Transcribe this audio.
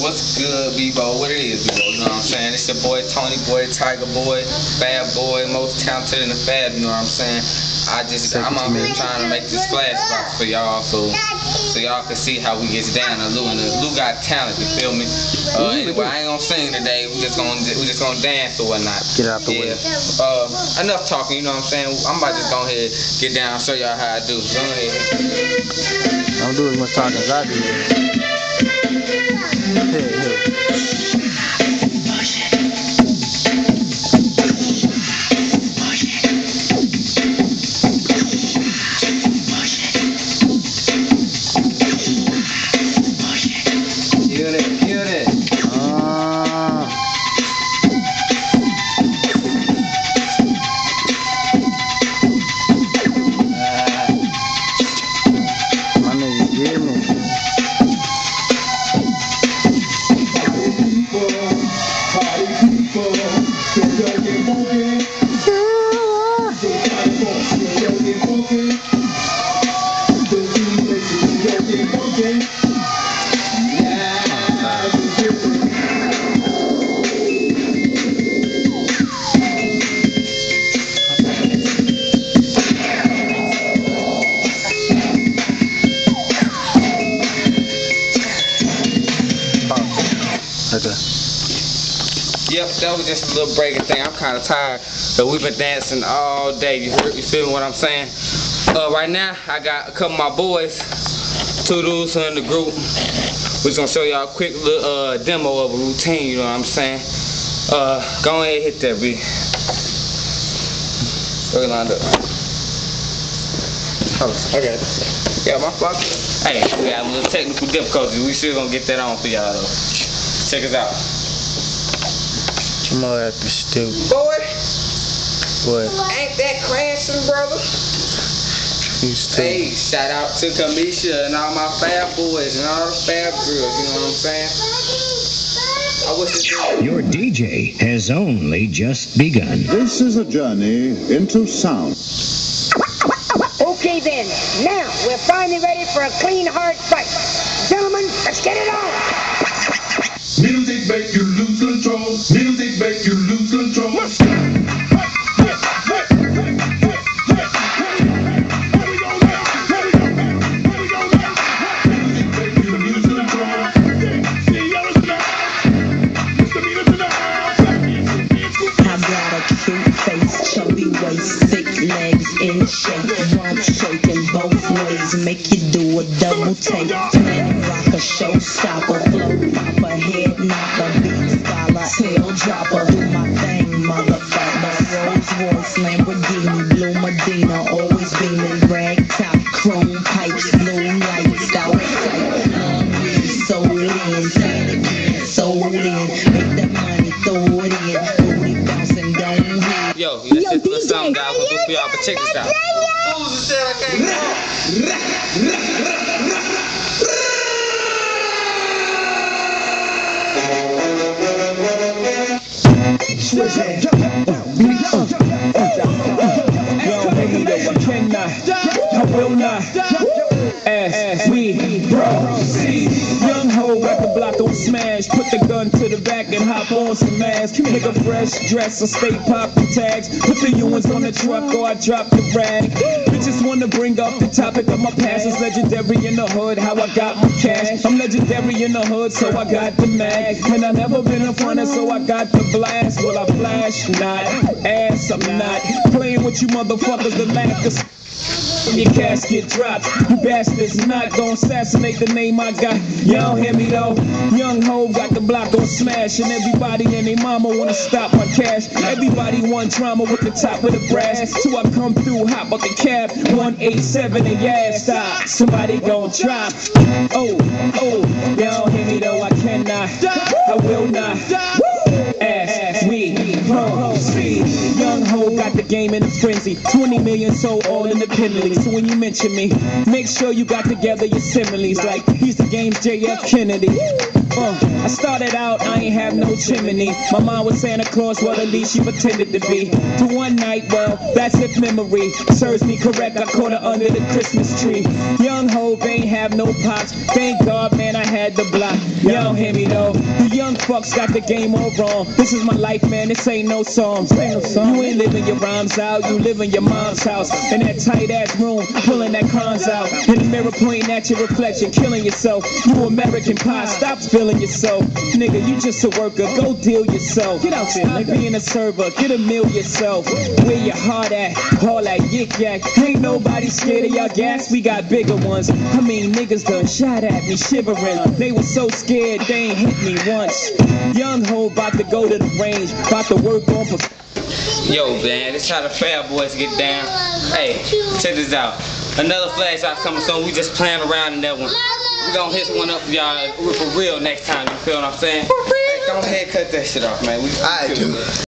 What's good, Bebo? What it is, Bebo? You know what I'm saying? It's your boy Tony Boy, Tiger Boy, Fab Boy, most talented in the Fab. You know what I'm saying? I just I'm out here trying to make this flashback for y'all, so so y'all can see how we get down. And Lou and Lou got talent. You feel me? Uh, anyway, I ain't gonna sing today. We just gonna we just gonna dance or whatnot. Get out the yeah. way. Uh, enough talking. You know what I'm saying? I'm about to just go ahead, get down, show y'all how I do. Go ahead. Don't do as much talking as I do. Here, here. Oh. Yep, that was just a little breaking thing. I'm kind of tired, but we've been dancing all day. You heard? You feel what I'm saying? Uh, right now, I got a couple of my boys, two dudes in the group. We're just gonna show y'all a quick little uh, demo of a routine. You know what I'm saying? Uh, go ahead, hit that beat. Very lined up. Oh, okay. Yeah, my fuck. Hey, we got a little technical difficulties. We still gonna get that on for y'all though. Check us out. Come on, acting stupid. Boy, What? ain't that crashing, brother? You stupid. Hey, shout out to Kamisha and all my fab boys and all the fab girls, you know what I'm saying? I wish Your DJ has only just begun. This is a journey into sound. Okay then, now we're finally ready for a clean, hard fight. Gentlemen, let's get it on. Music make you lose control. Music make you lose control. Music make you lose control. I got a cute face, chubby waist, thick legs in shape, rump shaking both ways, make you do a double take. Planet rocker, showstopper, flow popper, head knocker, beat scholar, tail dropper, do my thing, motherfucker. Rolls Royce, Lamborghini, blue Medina, always beaming, rag top, chrome pipes, blue lights, outside, long weed, soul in, say it again, soul in, make that money, throw it in, booty bouncing, don't hit. Yo, that's just a little something that I was gonna do for y'all, but check this out. Fools said I can't go. Yo, baby, though I I will not some ass. Make a fresh dress, or stay popping tags. Put the Ewins on the truck or I drop the rag. Bitches wanna bring up the topic of my past. It's legendary in the hood, how I got my cash. I'm legendary in the hood, so I got the mag. And I never been a fronter, so I got the blast. Will I flash? Not. Ass, I'm not. Playing with you motherfuckers, the lack of your casket dropped. You bastards not gonna assassinate the name I got. Y'all hear me though? Young ho got the block on smash, and everybody and their mama wanna stop my cash. Everybody want drama with the top of the brass. Till I come through, hop up the cab, 187 and yeah, stop. Somebody gon' drop. Oh, oh, y'all hear me though? I cannot, I will not. Game in a frenzy. 20 million sold all in the independently. So when you mention me, make sure you got together your similes. Like he's the game's JF Kennedy. Uh, I started out, I ain't have no chimney. My mom was Santa Claus, well, at least she pretended to be. To one night, well, that's if memory serves me correct. I caught her under the Christmas tree. Young Hov ain't have no pops. Thank God, man, I had the block. Y'all hear me though. Young fucks got the game all wrong. This is my life, man. This ain't no song. You ain't living your rhymes out. You live in your mom's house in that tight ass room, pulling that cons out. In the mirror, pointing at your reflection, killing yourself. You American pie. Stop feeling yourself, nigga. You just a worker. Go deal yourself. Get out there, Stop being a server. Get a meal yourself. Where your heart at? All that yik yak. Ain't nobody scared of y'all gas. We got bigger ones. I mean, niggas done shot at me, shivering. They were so scared they ain't hit me once. Young ho about to go to the range, about to work on. Per- Yo, man, this how the Fab Boys get down. Hey, check this out. Another flash out coming soon. We just playing around in that one. We gonna hit one up for y'all for real next time. You feel what I'm saying? For real? Hey, go ahead, cut that shit off, man. We, I do.